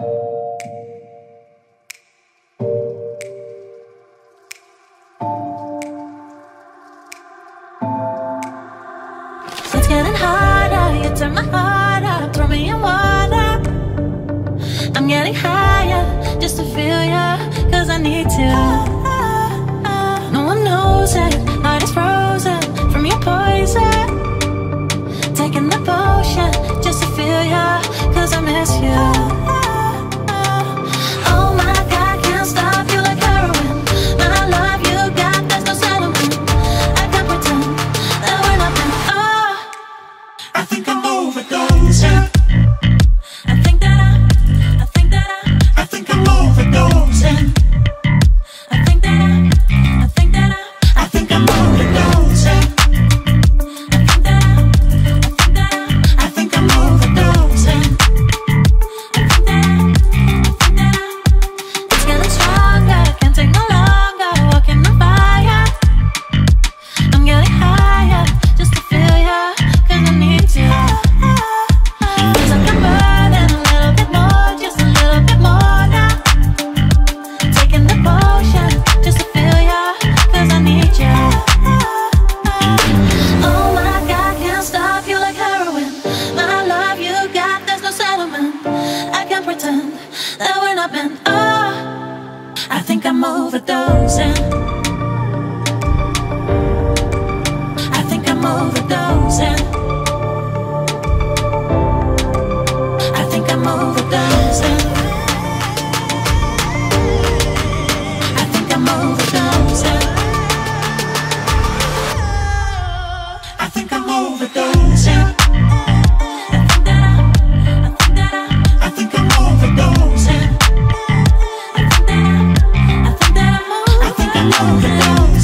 It's getting harder, you turn my heart up, throw me in water. I'm getting higher, just to feel you, cause I need to. No one knows it, heart is frozen, from your poison. Taking the potion, just to feel you, cause I miss you. overdose. overdosing alone.